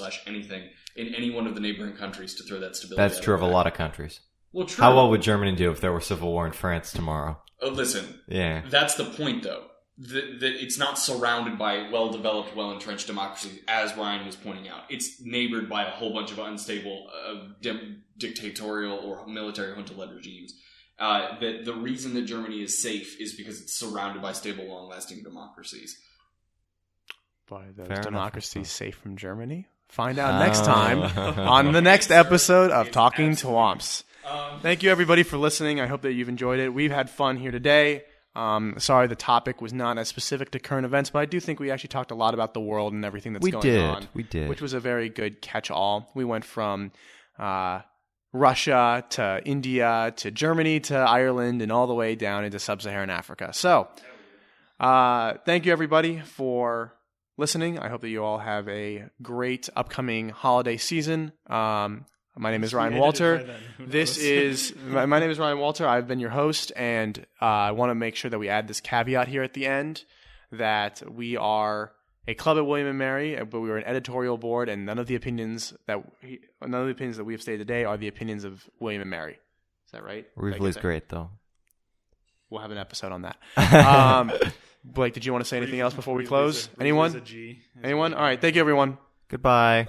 slash anything in any one of the neighboring countries to throw that stability. That's true of a lot of countries. Well, true. How well would Germany do if there were civil war in France tomorrow? Oh, listen, Yeah. That's the point, though. That, that it's not surrounded by well developed, well entrenched democracies, as Ryan was pointing out. It's neighbored by a whole bunch of unstable, uh, dim- dictatorial or military junta led regimes. Uh, that the reason that Germany is safe is because it's surrounded by stable, long lasting democracies. By those Fair enough. democracies safe from Germany? Find out next time on the next episode of Talking TWAMPs. Um, Thank you everybody for listening. I hope that you've enjoyed it. We've had fun here today. Um, sorry the topic was not as specific to current events, but I do think we actually talked a lot about the world and everything that's We going did. on. We did. Which was a very good catch-all. We went from uh, Russia to India to Germany to Ireland and all the way down into sub-Saharan Africa. So, uh, thank you everybody for listening. I hope that you all have a great upcoming holiday season. Um, my name is Ryan Walter. This is my, my name is Ryan Walter. I've been your host, and uh, I want to make sure that we add this caveat here at the end that we are a club at William and Mary, uh, but we are an editorial board, and none of the opinions that we, none of the opinions that we have stated today are the opinions of William and Mary. Is that right? Did I get great though. We'll have an episode on that. Um, Blake, did you want to say anything else before we close? Anyone? Anyone? All right. Thank you, everyone. Goodbye.